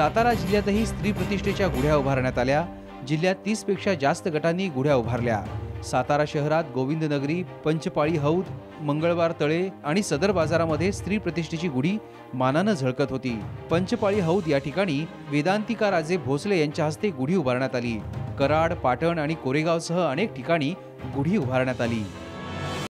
सातारा जिल्ह्यातही स्त्री प्रतिष्ठेच्या गुढ्या उभारण्यात आल्या. जिल्ह्यात तीसपेक्षा जास्त गटांनी गुढ्या उभारल्या. सातारा शहरात गोविंदनगरी पंचपाळी हौद मंगळवार तळे आणि सदर बाजारामध्ये स्त्री प्रतिष्ठेची गुढी मानानं झळकत होती. पंचपाळी हौद या ठिकाणी वेदांतिका राजे भोसले यांच्या हस्ते गुढी उभारण्यात आली. कराड पाटण आणि कोरेगावसह अनेक ठिकाणी गुढी उभारण्यात आली.